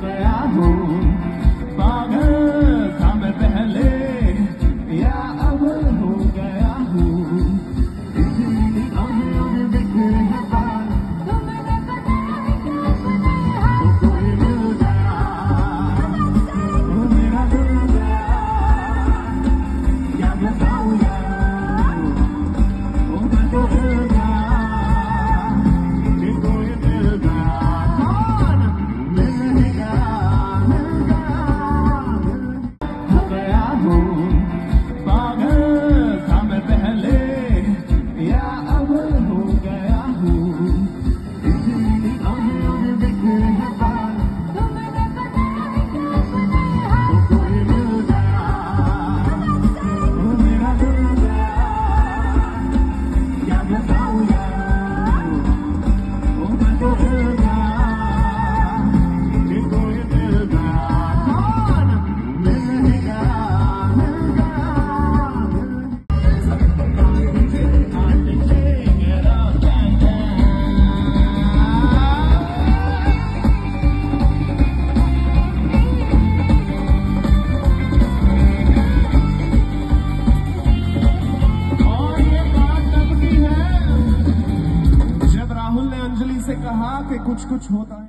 forever at home. से कहा कि कुछ कुछ होता है।